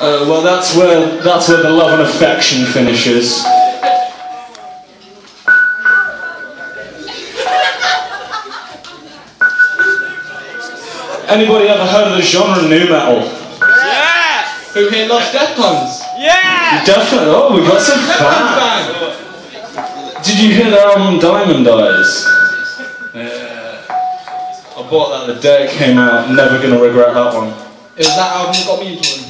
Uh, well, that's where that's where the love and affection finishes. Anybody ever heard of the genre nu metal? Yeah! Who here loves Deftones? Yeah! Definitely. Oh, we got some fun. Did you hear the album Diamond Eyes? Yeah. I bought that the day it came out. Never gonna regret that one. It was that album that got me into.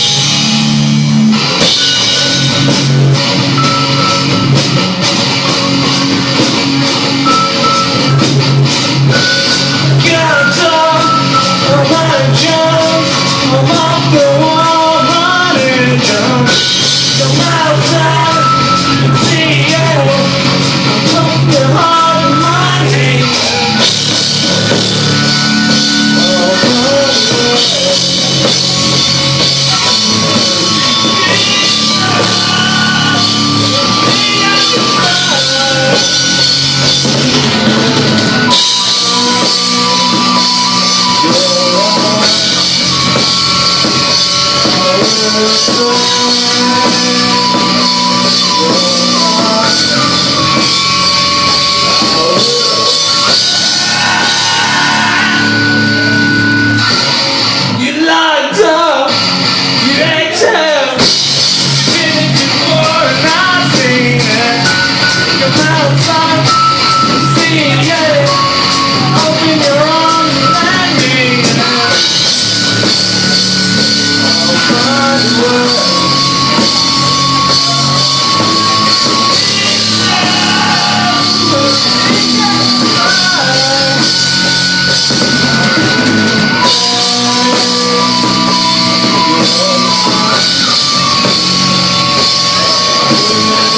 You're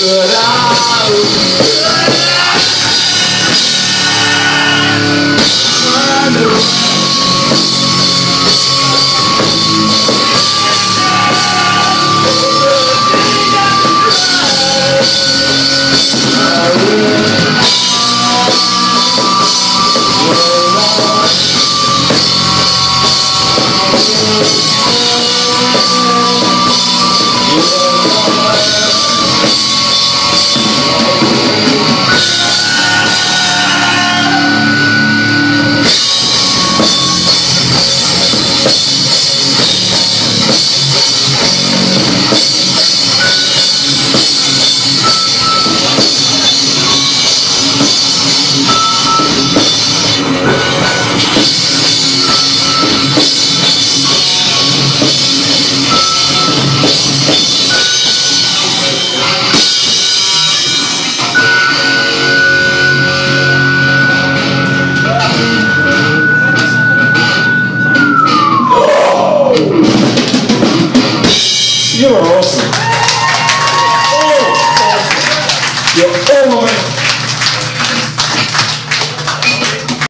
But I